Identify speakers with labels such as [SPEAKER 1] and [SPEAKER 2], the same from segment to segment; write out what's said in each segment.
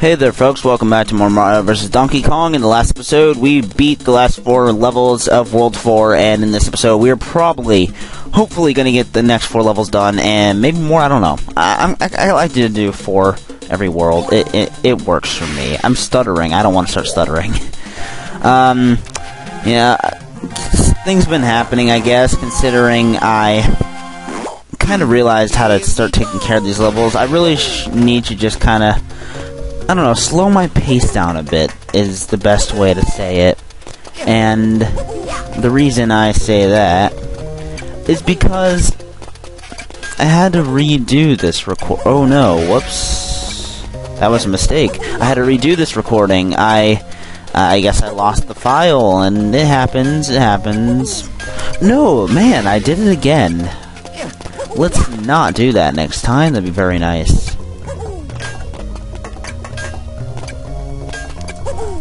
[SPEAKER 1] Hey there, folks. Welcome back to more Mario vs. Donkey Kong. In the last episode, we beat the last four levels of World 4, and in this episode, we are probably, hopefully, going to get the next four levels done, and maybe more. I don't know. I, I, I like to do four every world. It, it, it works for me. I'm stuttering. I don't want to start stuttering. um, yeah, things been happening, I guess, considering I kind of realized how to start taking care of these levels. I really need to just kind of I don't know, slow my pace down a bit is the best way to say it. And the reason I say that is because I had to redo this record. Oh no, whoops. That was a mistake. I had to redo this recording. I I guess I lost the file and it happens, it happens. No, man, I did it again. Let's not do that next time. That'd be very nice.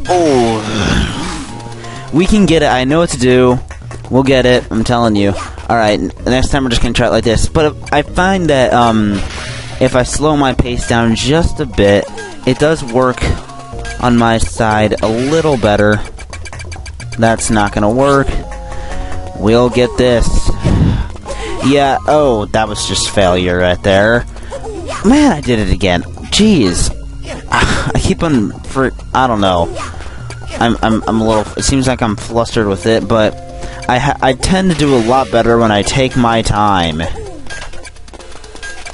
[SPEAKER 1] Oh. We can get it. I know what to do. We'll get it. I'm telling you. Alright, next time we're just gonna try it like this. But I find that, um, if I slow my pace down just a bit, it does work on my side a little better. That's not gonna work. We'll get this. Yeah, oh, that was just failure right there. Man, I did it again. Jeez. I keep on for I don't know. I'm, I'm, I'm a little. It seems like I'm flustered with it, but I I tend to do a lot better when I take my time.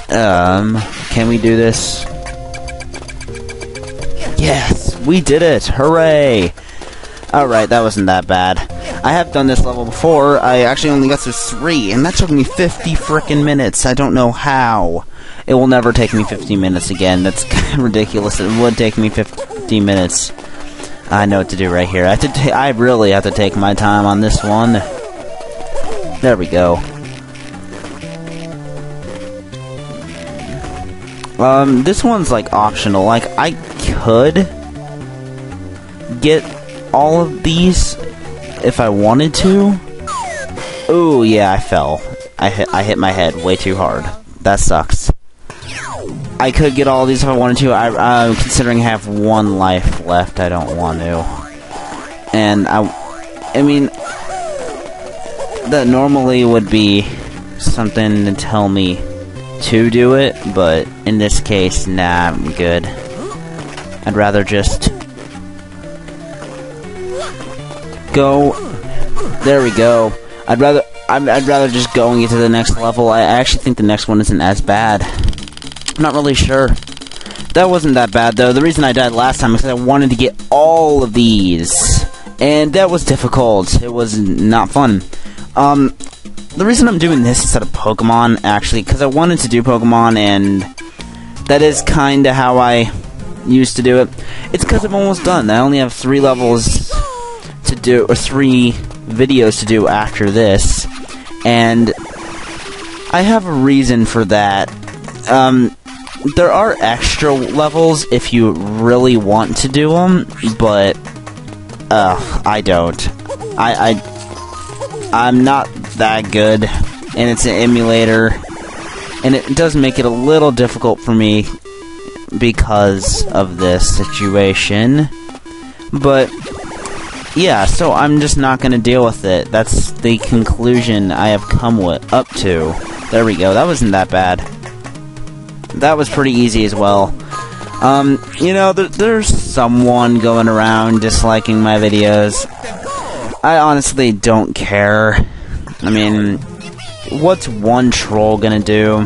[SPEAKER 1] Um, can we do this? Yes, we did it! Hooray! Alright, that wasn't that bad. I have done this level before. I actually only got to three, and that took me 50 frickin' minutes. I don't know how. It will never take me 50 minutes again. That's ridiculous. It would take me 50 minutes. I know what to do right here. I have to I really have to take my time on this one. There we go. Um, this one's like optional. Like I could get all of these if I wanted to. Oh yeah, I fell. I hit I hit my head way too hard. That sucks. I could get all these if I wanted to. I, am considering I have one life left. I don't want to. And I, I mean, that normally would be something to tell me to do it, but in this case, nah, I'm good. I'd rather just go. There we go. I'd rather I'd, I'd rather just go and get to the next level. I actually think the next one isn't as bad. Not really sure. That wasn't that bad, though. The reason I died last time is because I wanted to get all of these. And that was difficult. It was not fun. Um, the reason I'm doing this instead of Pokemon, actually, because I wanted to do Pokemon, and that is kind of how I used to do it. It's because I'm almost done. I only have three levels to do, or three videos to do after this. And I have a reason for that. Um, there are extra levels if you really want to do them, but uh, I don't. I, I I'm not that good, and it's an emulator, and it does make it a little difficult for me because of this situation. But yeah, so I'm just not to deal with it. That's the conclusion I have come with, up to. There we go. That wasn't that bad that was pretty easy as well. Um, you know, th there's someone going around disliking my videos. I honestly don't care. I mean, what's one troll gonna do?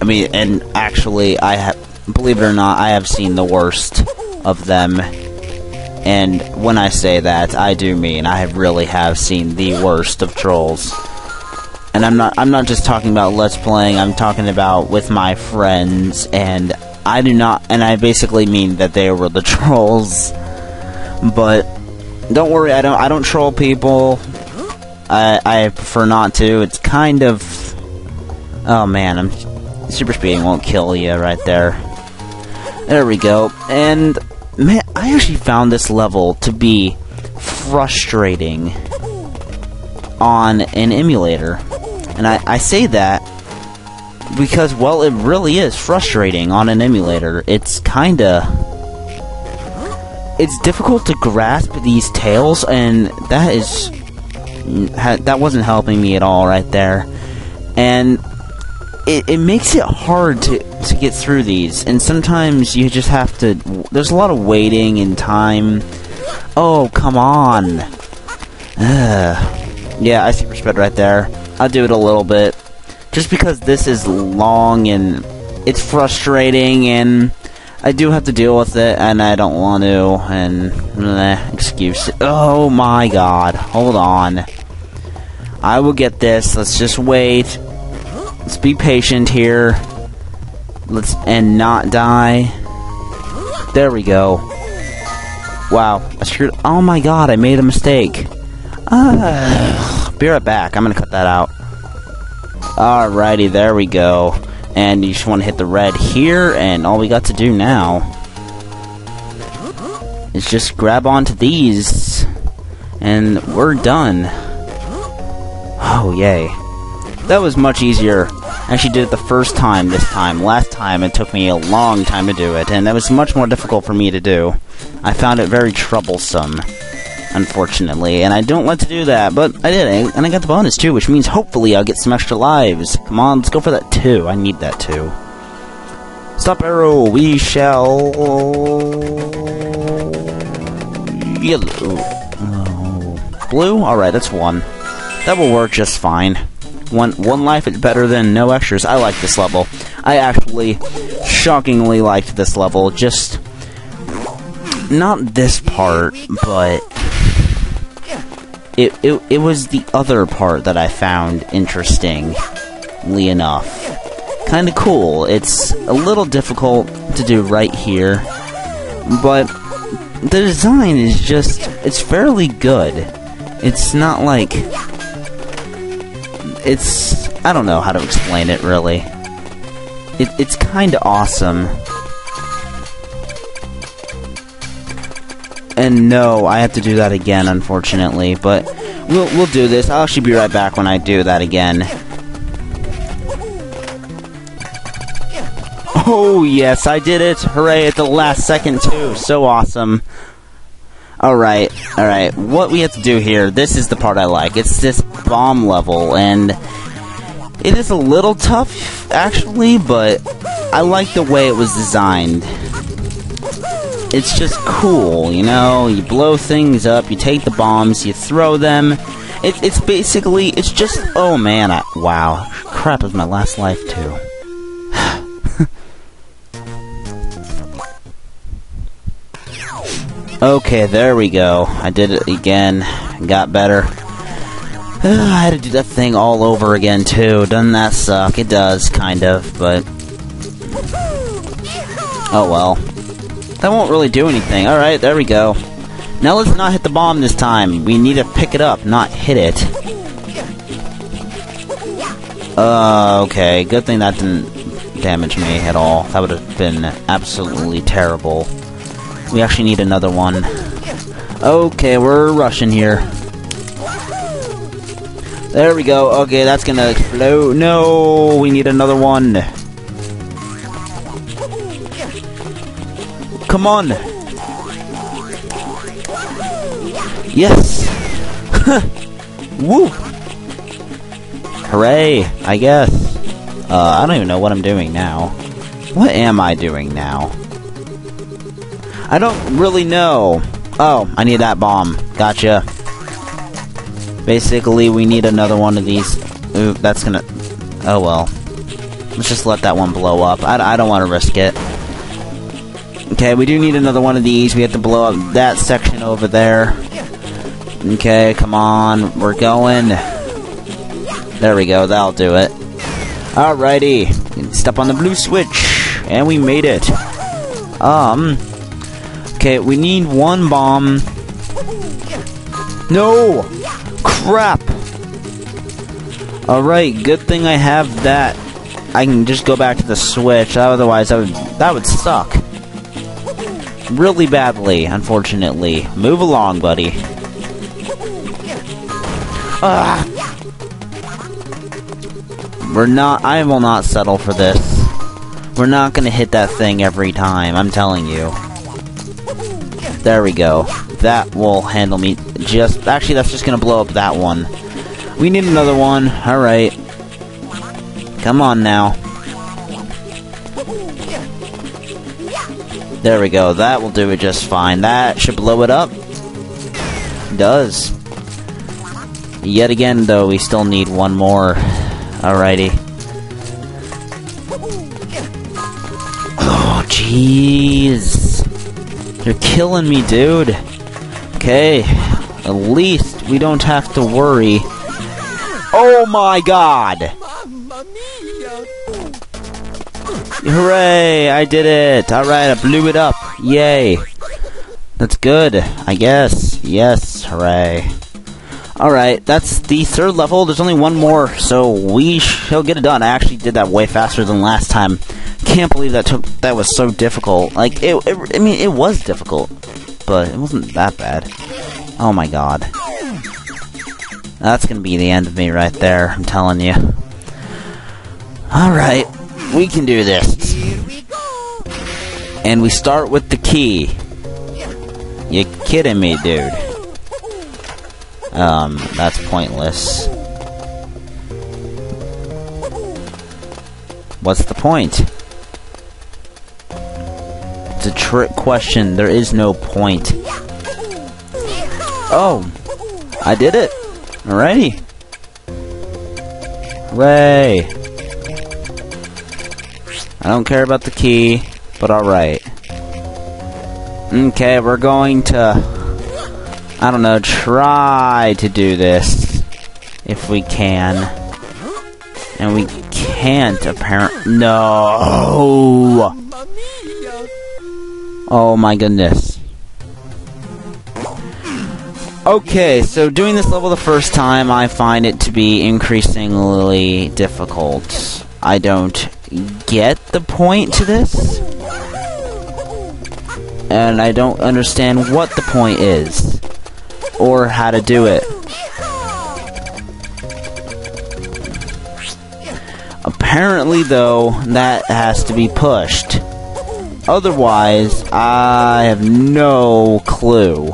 [SPEAKER 1] I mean, and actually, I have, believe it or not, I have seen the worst of them. And when I say that, I do mean I really have seen the worst of trolls and I'm not I'm not just talking about let's playing. I'm talking about with my friends, and I do not, and I basically mean that they were the trolls. But don't worry, I don't I don't troll people. I I prefer not to. It's kind of oh man, I'm super speeding won't kill you right there. There we go, and man, I actually found this level to be frustrating on an emulator. And I, I say that because, well, it really is frustrating on an emulator. It's kinda... It's difficult to grasp these tails, and that is... That wasn't helping me at all right there. And it, it makes it hard to, to get through these, and sometimes you just have to... There's a lot of waiting and time. Oh, come on. Ugh. Yeah, I see spread right there. I'll do it a little bit. Just because this is long and it's frustrating and I do have to deal with it and I don't want to and excuse oh my god hold on. I will get this let's just wait. Let's be patient here. Let's and not die. There we go. Wow I screwed oh my god I made a mistake. Uh, be right back I'm gonna cut that out Alrighty, there we go. And you just want to hit the red here, and all we got to do now is just grab onto these, and we're done. Oh, yay. That was much easier. I actually did it the first time this time. Last time it took me a long time to do it, and that was much more difficult for me to do. I found it very troublesome unfortunately, and I don't want to do that, but I did, eh? and I got the bonus too, which means hopefully I'll get some extra lives. Come on, let's go for that too. I need that too. Stop arrow, we shall... Yellow. Oh. Blue? Alright, that's one. That will work just fine. One, one life is better than no extras. I like this level. I actually shockingly liked this level. Just not this part, but it, it, it was the other part that I found interestingly enough. Kind of cool. It's a little difficult to do right here, but the design is just, it's fairly good. It's not like, it's, I don't know how to explain it really. It, it's kind of awesome. And no, I have to do that again, unfortunately. But we'll we'll do this. I'll actually be right back when I do that again. Oh yes, I did it! Hooray! At the last second too. So awesome. Alright, alright. What we have to do here, this is the part I like. It's this bomb level, and it is a little tough, actually, but I like the way it was designed it's just cool, you know? You blow things up, you take the bombs, you throw them. It, it's basically, it's just, oh man, I, wow. Crap, is my last life too. okay, there we go. I did it again. Got better. I had to do that thing all over again too. Doesn't that suck? It does, kind of, but... Oh well. That won't really do anything. Alright, there we go. Now let's not hit the bomb this time. We need to pick it up, not hit it. Uh, okay. Good thing that didn't damage me at all. That would have been absolutely terrible. We actually need another one. Okay, we're rushing here. There we go. Okay, that's gonna explode. No, we need another one. Come on! Yes! Woo! Hooray! I guess. Uh, I don't even know what I'm doing now. What am I doing now? I don't really know. Oh, I need that bomb. Gotcha. Basically, we need another one of these. Ooh, that's gonna... Oh well. Let's just let that one blow up. I, I don't want to risk it. Okay, we do need another one of these. We have to blow up that section over there. Okay, come on. We're going. There we go. That'll do it. Alrighty. Step on the blue switch. And we made it. Um. Okay, we need one bomb. No! Crap! Alright, good thing I have that. I can just go back to the switch. Otherwise, that would, that would suck really badly, unfortunately. Move along, buddy. We're not, I will not settle for this. We're not gonna hit that thing every time, I'm telling you. There we go. That will handle me just, actually that's just gonna blow up that one. We need another one, alright. Come on now. There we go, that will do it just fine. That should blow it up. Does. Yet again, though, we still need one more. Alrighty. Oh, jeez. You're killing me, dude. Okay. At least we don't have to worry. Oh my god! Hooray! I did it! Alright, I blew it up. Yay. That's good, I guess. Yes, hooray. Alright, that's the third level. There's only one more, so we shall get it done. I actually did that way faster than last time. Can't believe that took that was so difficult. Like, it, it I mean, it was difficult, but it wasn't that bad. Oh my god. That's gonna be the end of me right there, I'm telling you. Alright, we can do this. Here we go. And we start with the key. You kidding me, dude? Um, that's pointless. What's the point? It's a trick question. There is no point. Oh! I did it! Alrighty! Hooray! I don't care about the key, but alright. Okay, we're going to I don't know, try to do this if we can. And we can't, apparently. No! Oh my goodness. Okay, so doing this level the first time, I find it to be increasingly difficult. I don't get the point to this. And I don't understand what the point is or how to do it. Apparently, though, that has to be pushed. Otherwise, I have no clue.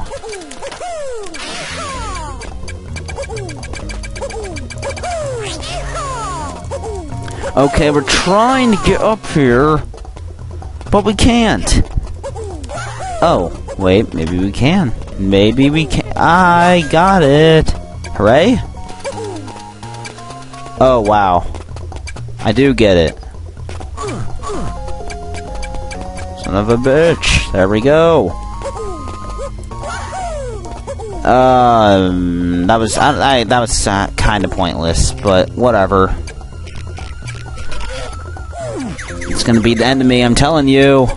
[SPEAKER 1] Okay, we're trying to get up here, but we can't. Oh, wait, maybe we can. Maybe we can. I got it. Hooray. Oh, wow. I do get it. Son of a bitch. There we go. Um, that was I, I that was uh, kind of pointless, but whatever. It's gonna be the end of me. I'm telling you.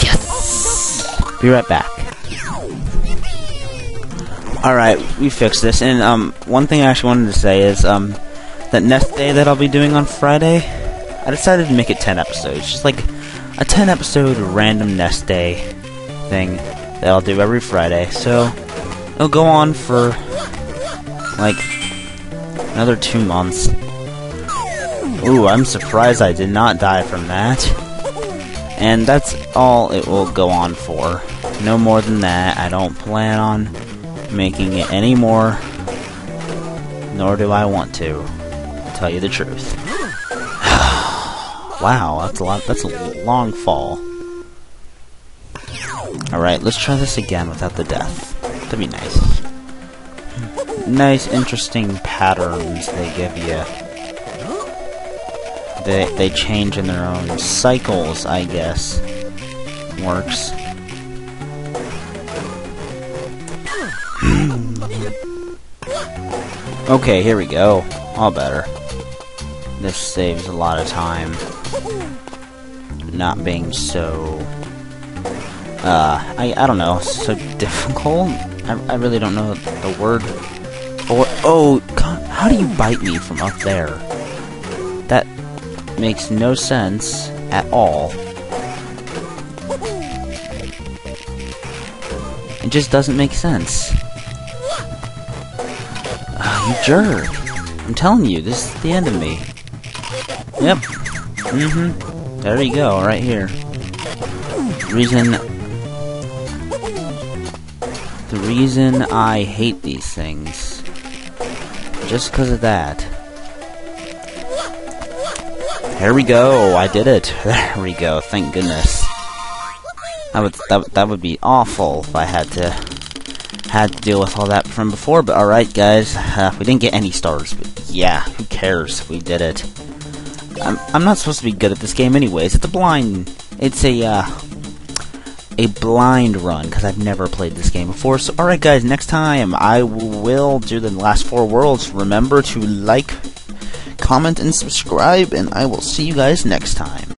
[SPEAKER 1] Yes. Be right back. Alright, we fixed this. And um, one thing I actually wanted to say is um, that NES day that I'll be doing on Friday, I decided to make it 10 episodes. Just like a 10 episode random NES day thing that I'll do every Friday. So it'll go on for like another two months. Ooh, I'm surprised I did not die from that. And that's all it will go on for. No more than that. I don't plan on making it any more, nor do I want to, tell you the truth. wow, that's a lot. That's a long fall. Alright, let's try this again without the death. That'd be nice. Nice, interesting patterns they give you. They, they change in their own cycles, I guess. Works. okay, here we go. All better. This saves a lot of time. Not being so... Uh, I, I don't know, so difficult? I, I really don't know the word for... Oh, God, how do you bite me from up there? Makes no sense at all. It just doesn't make sense. You jerk. I'm telling you, this is the end of me. Yep. Mm-hmm. There you go, right here. Reason... The reason I hate these things. Just because of that. Here we go, I did it. There we go, thank goodness. That would, that, that would be awful if I had to had to deal with all that from before, but alright guys, uh, we didn't get any stars, but yeah, who cares, we did it. I'm, I'm not supposed to be good at this game anyways, it's a blind, it's a, uh, a blind run, because I've never played this game before, so alright guys, next time I will do the last four worlds, remember to like, comment, and subscribe, and I will see you guys next time.